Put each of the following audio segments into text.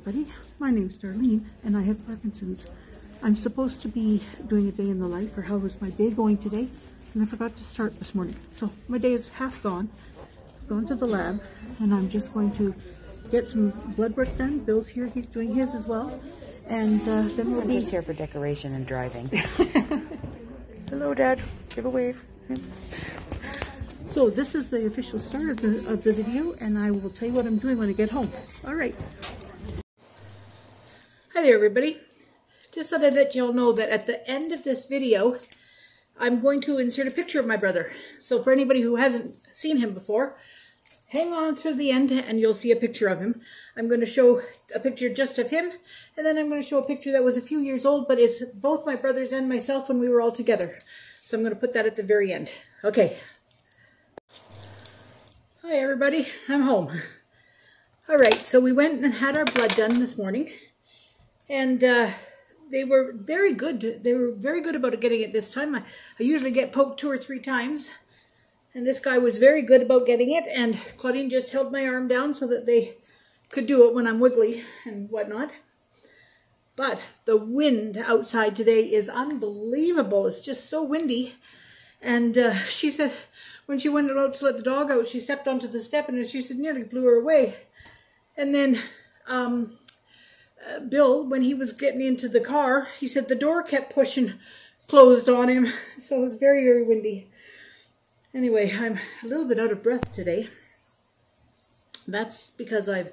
Darlene, and I have Parkinson's. I'm supposed to be doing a day in the life, or how was my day going today, and I forgot to start this morning. So my day is half gone. I've gone to the lab, and I'm just going to get some blood work done. Bill's here, he's doing his as well. And uh, then we'll I'm be... just here for decoration and driving. Hello, Dad. Give a wave. So this is the official start of the, of the video, and I will tell you what I'm doing when I get home. All right. Hi there, everybody. Just thought I'd let you all know that at the end of this video, I'm going to insert a picture of my brother. So for anybody who hasn't seen him before, hang on to the end and you'll see a picture of him. I'm going to show a picture just of him, and then I'm going to show a picture that was a few years old, but it's both my brothers and myself when we were all together. So I'm going to put that at the very end. Okay. Hi everybody, I'm home. All right, so we went and had our blood done this morning, and uh, they were very good. They were very good about getting it this time. I, I usually get poked two or three times, and this guy was very good about getting it, and Claudine just held my arm down so that they could do it when I'm wiggly and whatnot. But the wind outside today is unbelievable. It's just so windy. And uh, she said, when she went out to let the dog out, she stepped onto the step and she said nearly blew her away. And then um, Bill, when he was getting into the car, he said the door kept pushing closed on him. So it was very, very windy. Anyway, I'm a little bit out of breath today. That's because I've,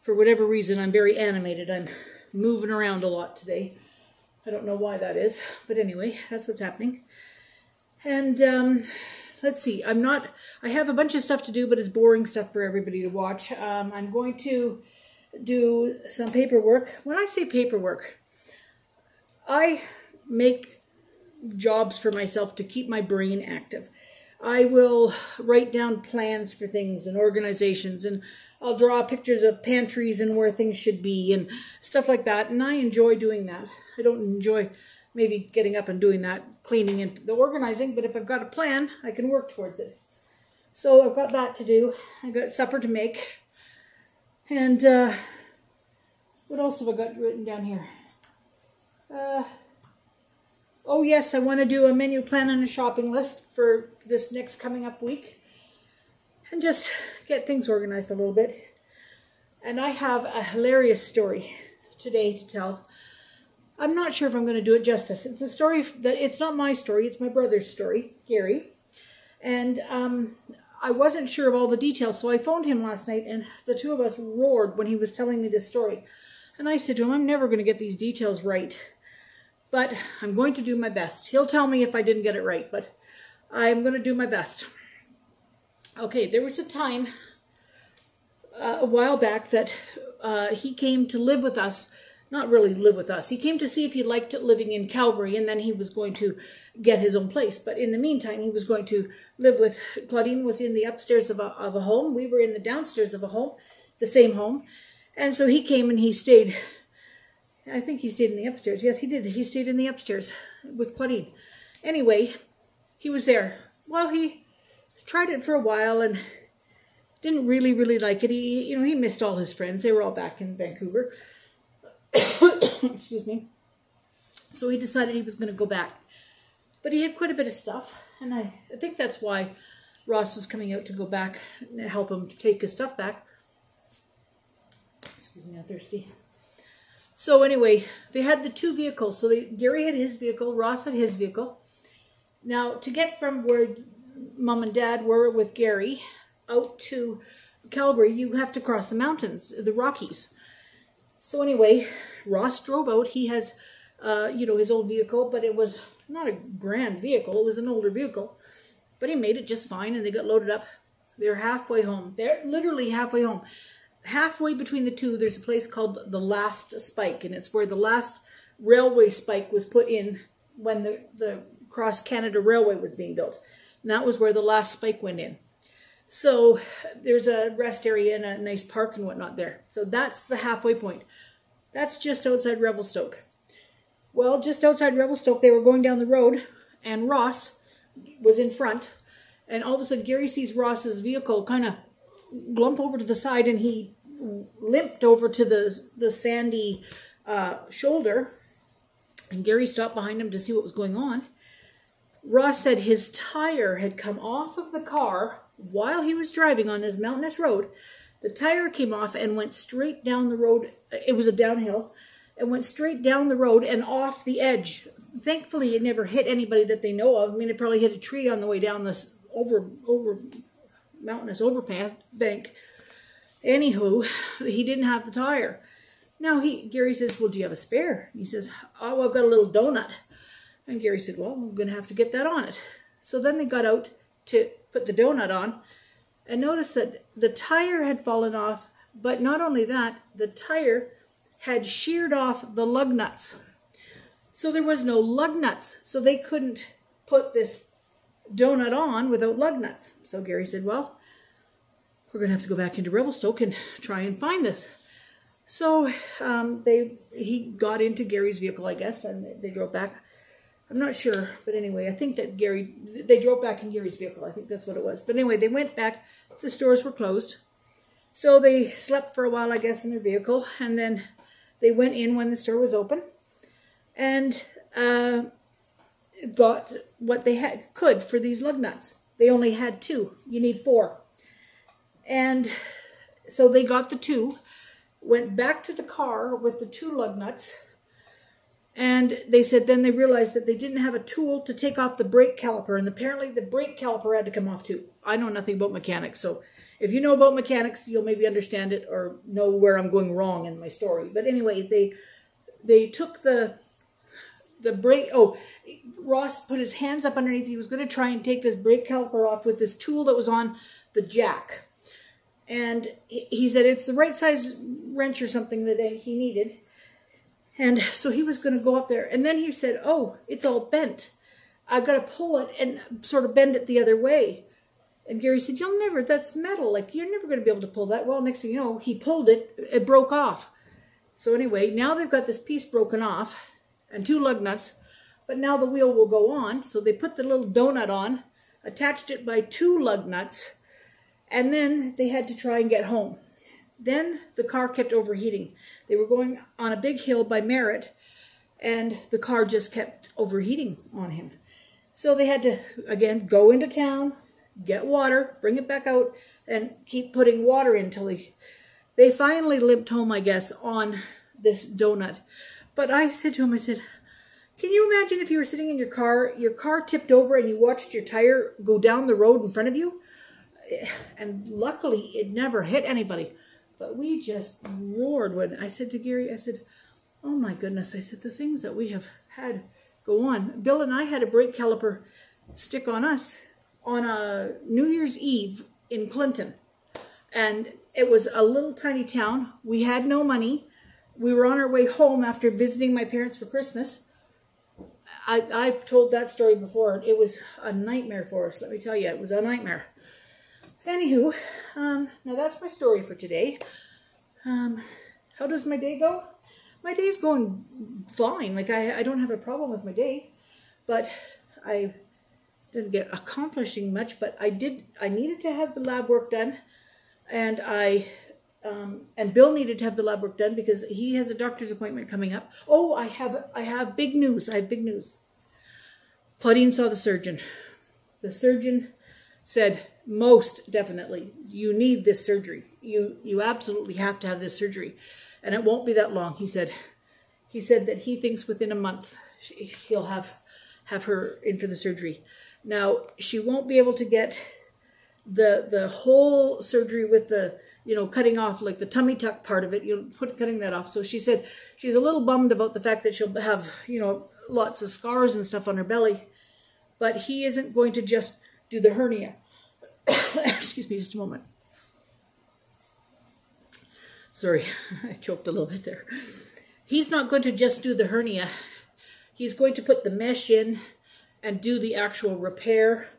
for whatever reason, I'm very animated. I'm moving around a lot today. I don't know why that is, but anyway, that's what's happening. And um, let's see, I'm not, I have a bunch of stuff to do, but it's boring stuff for everybody to watch. Um, I'm going to do some paperwork. When I say paperwork, I make jobs for myself to keep my brain active. I will write down plans for things and organizations and I'll draw pictures of pantries and where things should be and stuff like that. And I enjoy doing that. I don't enjoy maybe getting up and doing that, cleaning and the organizing, but if I've got a plan, I can work towards it. So I've got that to do. I've got supper to make. And uh, what else have I got written down here? Uh, oh yes, I want to do a menu plan and a shopping list for this next coming up week. And just get things organized a little bit. And I have a hilarious story today to tell. I'm not sure if I'm going to do it justice. It's a story that it's not my story, it's my brother's story, Gary. And um, I wasn't sure of all the details, so I phoned him last night, and the two of us roared when he was telling me this story. And I said to him, I'm never going to get these details right, but I'm going to do my best. He'll tell me if I didn't get it right, but I'm going to do my best. Okay, there was a time uh, a while back that uh, he came to live with us not really live with us. He came to see if he liked living in Calgary, and then he was going to get his own place. But in the meantime, he was going to live with Claudine was in the upstairs of a, of a home. We were in the downstairs of a home, the same home. And so he came and he stayed. I think he stayed in the upstairs. Yes, he did. He stayed in the upstairs with Claudine. Anyway, he was there. Well, he tried it for a while and didn't really, really like it. He, you know, he missed all his friends. They were all back in Vancouver. Excuse me. So he decided he was going to go back. But he had quite a bit of stuff, and I, I think that's why Ross was coming out to go back and help him take his stuff back. Excuse me, I'm thirsty. So anyway, they had the two vehicles. So they, Gary had his vehicle, Ross had his vehicle. Now, to get from where mom and dad were with Gary out to Calgary, you have to cross the mountains, the Rockies. So anyway, Ross drove out. He has, uh, you know, his old vehicle, but it was not a grand vehicle. It was an older vehicle. But he made it just fine, and they got loaded up. They're halfway home. They're literally halfway home. Halfway between the two, there's a place called the Last Spike, and it's where the last railway spike was put in when the, the Cross Canada Railway was being built. And that was where the last spike went in. So there's a rest area and a nice park and whatnot there. So that's the halfway point. That's just outside Revelstoke. Well, just outside Revelstoke, they were going down the road, and Ross was in front. And all of a sudden, Gary sees Ross's vehicle kind of glump over to the side, and he limped over to the the sandy uh, shoulder, and Gary stopped behind him to see what was going on. Ross said his tire had come off of the car while he was driving on this mountainous road. The tire came off and went straight down the road. It was a downhill and went straight down the road and off the edge. Thankfully, it never hit anybody that they know of. I mean, it probably hit a tree on the way down this over over mountainous overpass bank. Anywho, he didn't have the tire. Now he Gary says, "Well, do you have a spare?" He says, "Oh, I've got a little donut." And Gary said, "Well, I'm going to have to get that on it." So then they got out to put the donut on, and noticed that the tire had fallen off. But not only that, the tire had sheared off the lug nuts. So there was no lug nuts. So they couldn't put this donut on without lug nuts. So Gary said, well, we're going to have to go back into Revelstoke and try and find this. So um, they he got into Gary's vehicle, I guess, and they drove back. I'm not sure, but anyway, I think that Gary, they drove back in Gary's vehicle. I think that's what it was. But anyway, they went back. The stores were closed. So they slept for a while, I guess, in their vehicle. And then they went in when the store was open and uh, got what they had could for these lug nuts. They only had two. You need four. And so they got the two, went back to the car with the two lug nuts, and they said then they realized that they didn't have a tool to take off the brake caliper, and apparently the brake caliper had to come off too. I know nothing about mechanics, so if you know about mechanics, you'll maybe understand it or know where I'm going wrong in my story. But anyway, they they took the the brake. Oh, Ross put his hands up underneath. He was going to try and take this brake caliper off with this tool that was on the jack. And he said it's the right size wrench or something that he needed. And so he was going to go up there. And then he said, oh, it's all bent. I've got to pull it and sort of bend it the other way. And Gary said, You'll never, that's metal. Like, you're never going to be able to pull that. Well, next thing you know, he pulled it, it broke off. So, anyway, now they've got this piece broken off and two lug nuts, but now the wheel will go on. So, they put the little donut on, attached it by two lug nuts, and then they had to try and get home. Then the car kept overheating. They were going on a big hill by Merritt, and the car just kept overheating on him. So they had to, again, go into town, get water, bring it back out, and keep putting water in until he, they finally limped home, I guess, on this donut. But I said to him, I said, can you imagine if you were sitting in your car, your car tipped over and you watched your tire go down the road in front of you? And luckily, it never hit anybody. But we just roared when I said to Gary, I said, oh my goodness, I said, the things that we have had go on. Bill and I had a brake caliper stick on us on a New Year's Eve in Clinton. And it was a little tiny town. We had no money. We were on our way home after visiting my parents for Christmas. I, have told that story before. It was a nightmare for us, let me tell you. It was a nightmare. Anywho, um, now that's my story for today. Um, how does my day go? My day's going fine. Like, I, I don't have a problem with my day. But I didn't get accomplishing much, but I did. I needed to have the lab work done, and I um, and Bill needed to have the lab work done because he has a doctor's appointment coming up. Oh, I have I have big news. I have big news. Claudine saw the surgeon. The surgeon said most definitely you need this surgery. You you absolutely have to have this surgery, and it won't be that long. He said. He said that he thinks within a month he'll have have her in for the surgery. Now, she won't be able to get the the whole surgery with the you know cutting off like the tummy tuck part of it you know put cutting that off. So she said she's a little bummed about the fact that she'll have you know lots of scars and stuff on her belly but he isn't going to just do the hernia. Excuse me just a moment. Sorry i choked a little bit there. He's not going to just do the hernia. He's going to put the mesh in and do the actual repair.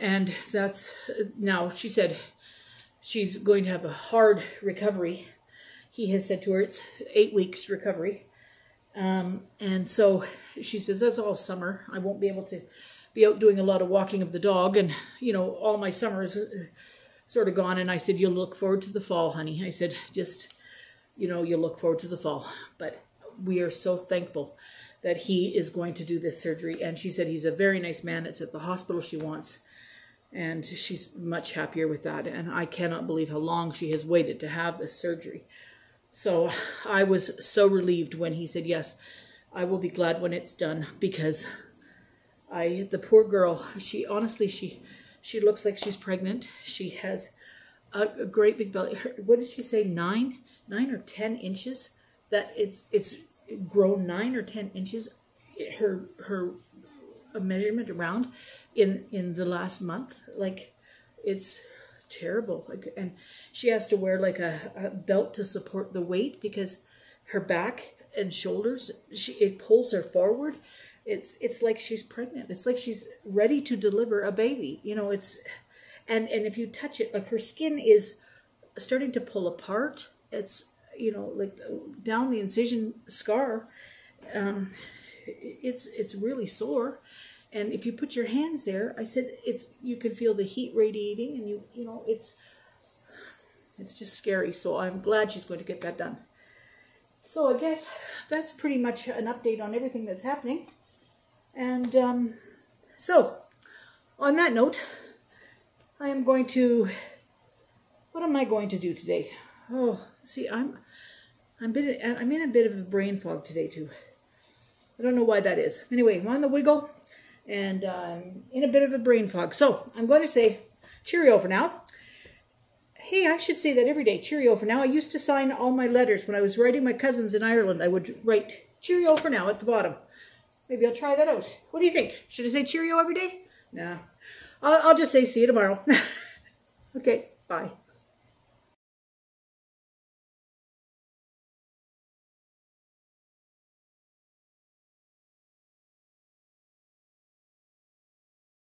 And that's now she said she's going to have a hard recovery. He has said to her it's eight weeks recovery. Um, and so she says, that's all summer. I won't be able to be out doing a lot of walking of the dog. And, you know, all my summer is sort of gone. And I said, you'll look forward to the fall, honey. I said, just, you know, you'll look forward to the fall. But we are so thankful that he is going to do this surgery. And she said he's a very nice man. It's at the hospital she wants. And she's much happier with that. And I cannot believe how long she has waited to have this surgery. So I was so relieved when he said, Yes, I will be glad when it's done because I, the poor girl, she honestly, she, she looks like she's pregnant. She has a, a great big belly. Her, what did she say? Nine, nine or ten inches. That it's it's grown nine or ten inches. Her her measurement around in in the last month. Like it's terrible. Like and she has to wear like a, a belt to support the weight because her back and shoulders she it pulls her forward it's it's like she's pregnant it's like she's ready to deliver a baby you know it's and and if you touch it like her skin is starting to pull apart it's you know like down the incision scar um it's it's really sore and if you put your hands there i said it's you can feel the heat radiating and you you know it's it's just scary so i'm glad she's going to get that done so i guess that's pretty much an update on everything that's happening and um, so, on that note, I am going to. What am I going to do today? Oh, see, I'm, I'm bit. I'm in a bit of a brain fog today too. I don't know why that is. Anyway, I'm on the wiggle, and I'm in a bit of a brain fog. So I'm going to say cheerio for now. Hey, I should say that every day. Cheerio for now. I used to sign all my letters when I was writing my cousins in Ireland. I would write cheerio for now at the bottom. Maybe I'll try that out. What do you think? Should I say cheerio every day? Nah. I'll, I'll just say see you tomorrow. okay, bye.